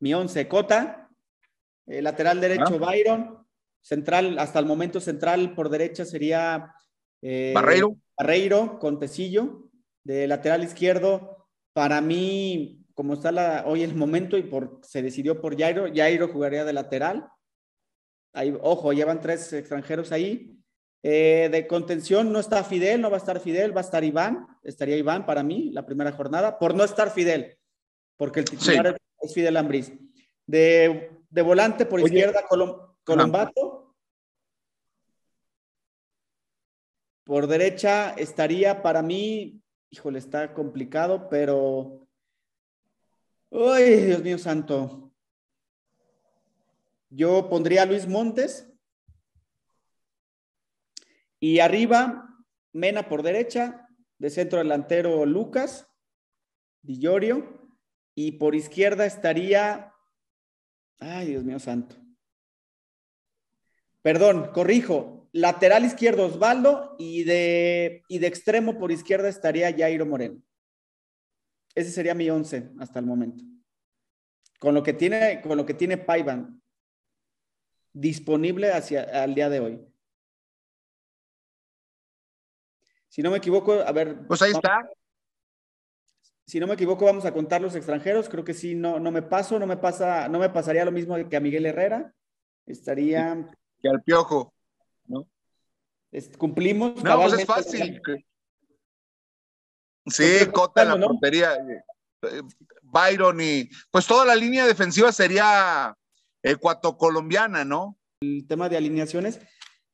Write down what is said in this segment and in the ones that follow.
mi once, Cota, eh, lateral derecho, Ah. Byron, central, hasta el momento central por derecha sería eh, Barreiro. Barreiro con Tecillo, de lateral izquierdo, para mí, como está la, hoy el momento y por, se decidió por Jairo, Jairo jugaría de lateral. Ahí, ojo, llevan tres extranjeros ahí. Eh, de contención no está Fidel, no va a estar Fidel, va a estar Iván, estaría Iván para mí la primera jornada, por no estar Fidel, porque el titular es, es Fidel Ambriz. De, de volante por Oye. izquierda, Colom- Colombato. Por derecha estaría para mí, híjole, está complicado, pero. ¡Ay, Dios mío santo! Yo pondría a Luis Montes. Y arriba, Mena por derecha, de centro delantero Lucas, Di Llorio, y por izquierda estaría. Ay, Dios mío santo. Perdón, corrijo. Lateral izquierdo Osvaldo y de, y de extremo por izquierda estaría Jairo Moreno. Ese sería mi once hasta el momento. Con lo que tiene, con lo que tiene Paivan disponible hacia al día de hoy. Si no me equivoco, a ver. Pues ahí vamos- está. Si no me equivoco, vamos a contar los extranjeros. Creo que sí, no, no me paso, no me pasa, no me pasaría lo mismo que a Miguel Herrera. Estaría, Que al piojo. es- cumplimos. No, pues es fácil. la- Sí, Cota en la ¿no? portería. eh, eh, Byron y. Pues toda la línea defensiva sería ecuatocolombiana, ¿no? el tema de alineaciones.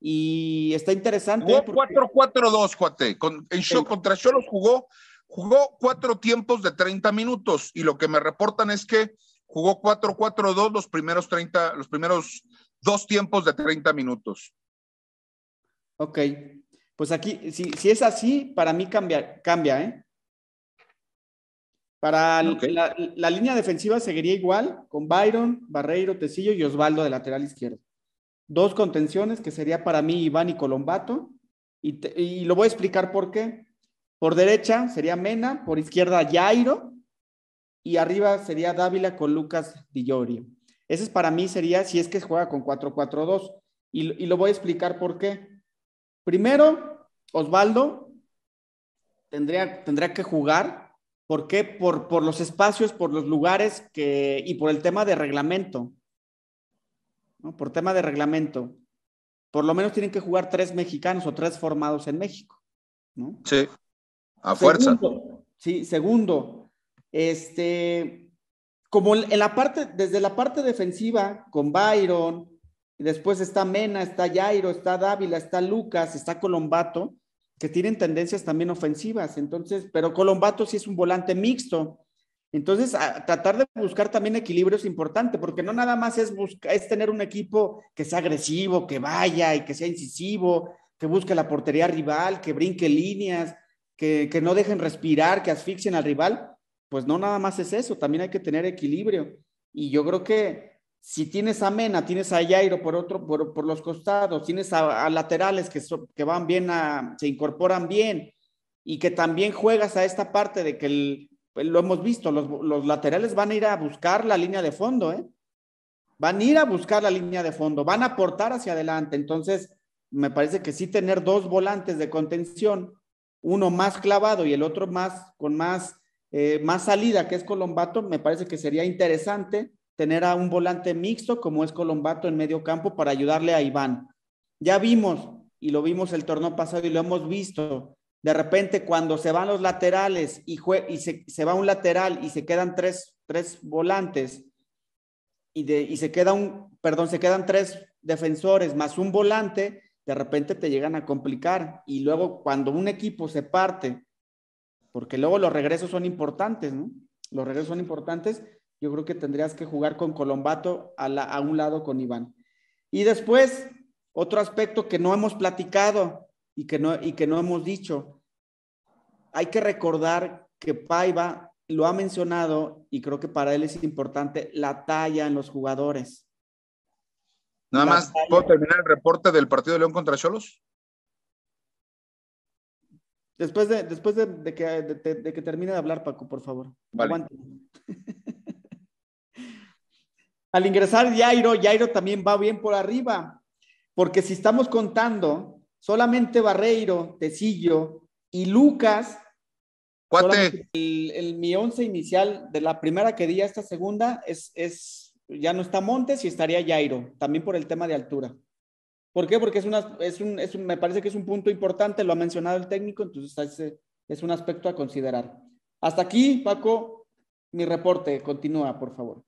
Y está interesante. Jugó. Porque- 4-4-2, cuate. Con, en Sí. Contra Cholos jugó, jugó cuatro tiempos de 30 minutos. Y lo que me reportan es que jugó 4-4-2 los primeros 30, los primeros dos tiempos de 30 minutos. Ok, pues aquí, si, si es así, para mí cambia, cambia, ¿eh? Para la, la línea defensiva seguiría igual, con Byron, Barreiro, Tecillo y Osvaldo de lateral izquierdo. Dos contenciones, que sería para mí Iván y Colombato, y, te- y lo voy a explicar por qué. Por derecha sería Mena, por izquierda Jairo, y arriba sería Dávila con Lucas Di Llorio. Ese es para mí sería si es que juega con 4-4-2, y, y lo voy a explicar por qué. Primero, Osvaldo tendría, tendría que jugar. ¿Por qué? Por, por los espacios, por los lugares que, y por el tema de reglamento. ¿no? Por tema de reglamento. Por lo menos tienen que jugar tres mexicanos o tres formados en México. ¿no? Sí. A fuerza. Segundo, sí, segundo, este, como en la parte, desde la parte defensiva, con Byron, después está Mena, está Jairo, está Dávila, está Lucas, está Colombato, que tienen tendencias también ofensivas. Entonces, pero Colombato sí es un volante mixto. Entonces, a- tratar de buscar también equilibrio es importante, porque no nada más es, busca- es tener un equipo que sea agresivo, que vaya y que sea incisivo, que busque la portería rival, que brinque líneas, que, que no dejen respirar, que asfixien al rival. Pues no nada más es eso, también hay que tener equilibrio. Y yo creo que si tienes a Mena, tienes a Jairo por otro, por, por los costados, tienes a, a laterales que, que van bien, a, se incorporan bien, y que también juegas a esta parte de que pues, lo hemos visto, los, los laterales van a ir a buscar la línea de fondo, ¿eh? Van a ir a buscar la línea de fondo, van a aportar hacia adelante. Entonces, me parece que sí tener dos volantes de contención, uno más clavado y el otro más con más, eh, más salida, que es Colombato, me parece que sería interesante tener a un volante mixto como es Colombato en medio campo para ayudarle a Iván. Ya vimos, y lo vimos el torneo pasado y lo hemos visto, de repente cuando se van los laterales y, y se, se va un lateral y se quedan tres, tres volantes y, de, y se queda un, perdón, se quedan tres defensores más un volante, de repente te llegan a complicar. Y luego cuando un equipo se parte, porque luego los regresos son importantes. Los regresos son importantes, yo creo que tendrías que jugar con Colombato a un lado con Iván. Y después, otro aspecto que no hemos platicado y que no, y que no hemos dicho, hay que recordar que Paiva lo ha mencionado y creo que para él es importante la talla en los jugadores. Nada más. ¿puedo terminar el reporte del partido de León contra Cholos? Después de, después de, de que, de, que termine de hablar, Paco, por favor. Vale. Aguante. al ingresar Jairo, Jairo también va bien por arriba, porque si estamos contando solamente Barreiro, Tecillo y Lucas, Cuate. El, mi once inicial de la primera que di a esta segunda es, es, ya no está Montes y estaría Jairo, también por el tema de altura. ¿Por qué? Porque es, una, es, un, es un, me parece que es un punto importante, lo ha mencionado el técnico, entonces es, es un aspecto a considerar. Hasta aquí, Paco, mi reporte. Continúa, por favor.